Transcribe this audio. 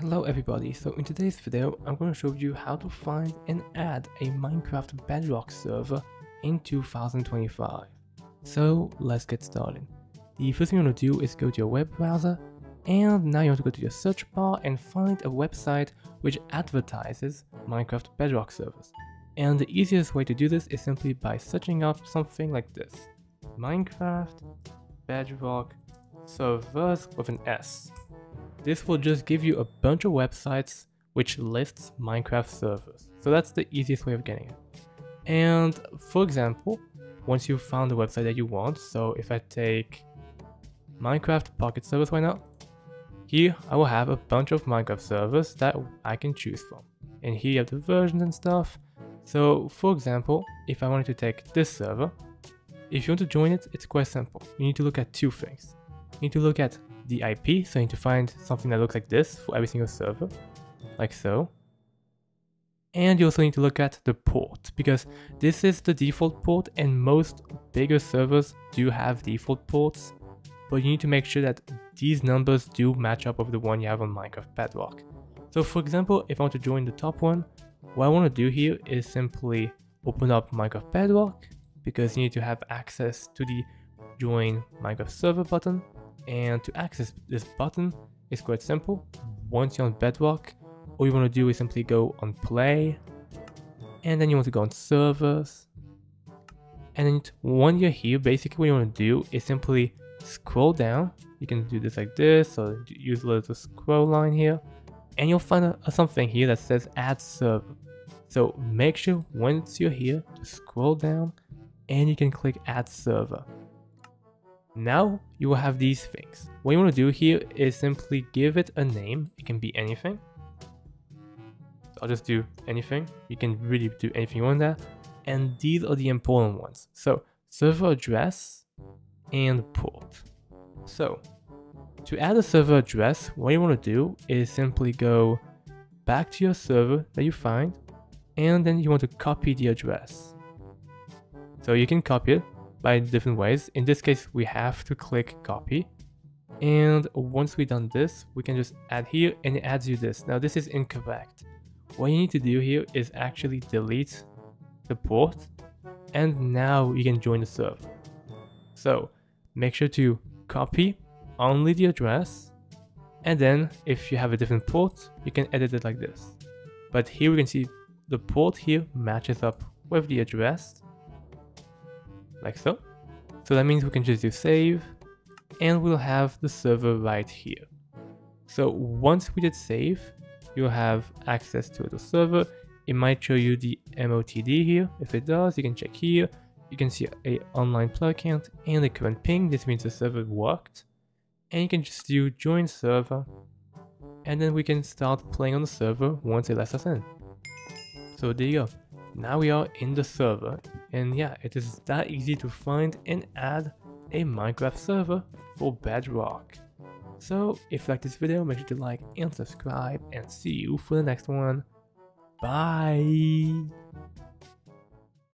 Hello everybody, so in today's video I'm going to show you how to find and add a Minecraft Bedrock server in 2025. So let's get started. The first thing you want to do is go to your web browser and now you want to go to your search bar and find a website which advertises Minecraft Bedrock servers. And the easiest way to do this is simply by searching up something like this. Minecraft Bedrock servers with an S. This will just give you a bunch of websites which lists Minecraft servers. So that's the easiest way of getting it. And for example, once you've found the website that you want, so if I take Minecraft Pocket servers right now, here I will have a bunch of Minecraft servers that I can choose from. And here you have the versions and stuff. So for example, if I wanted to take this server, if you want to join it, it's quite simple. You need to look at two things. You need to look at the IP, so you need to find something that looks like this for every single server, like so. And you also need to look at the port, because this is the default port and most bigger servers do have default ports, but you need to make sure that these numbers do match up with the one you have on Minecraft Bedrock. So for example, if I want to join the top one, what I want to do here is simply open up Minecraft Bedrock, because you need to have access to the join Minecraft server button, and to access this button is quite simple. Once you're on Bedrock, all you want to do is simply go on play, and then you want to go on servers. And then when you're here, basically what you want to do is simply scroll down. You can do this like this, or use a little scroll line here. And you'll find a something here that says add server. So make sure once you're here to scroll down and you can click add server. Now you will have these things. What you want to do here is simply give it a name. It can be anything. I'll just do anything. You can really do anything you want there. And these are the important ones. So server address and port. So to add a server address, what you want to do is simply go back to your server that you find and then you want to copy the address. So you can copy it by different ways. In this case, we have to click copy. And once we've done this, we can just add here and it adds you this. Now this is incorrect. What you need to do here is actually delete the port and now you can join the server. So make sure to copy only the address and then if you have a different port, you can edit it like this. But here we can see the port here matches up with the address like so. So that means we can just do save and we'll have the server right here. So once we did save, you'll have access to the server. It might show you the MOTD here. If it does, you can check here. You can see a online player count and the current ping. This means the server worked. And you can just do join server. And then we can start playing on the server once it lets us in. So there you go. Now we are in the server and yeah, it is that easy to find and add a Minecraft server for Bedrock. So if you like this video, make sure to like and subscribe and see you for the next one. Bye!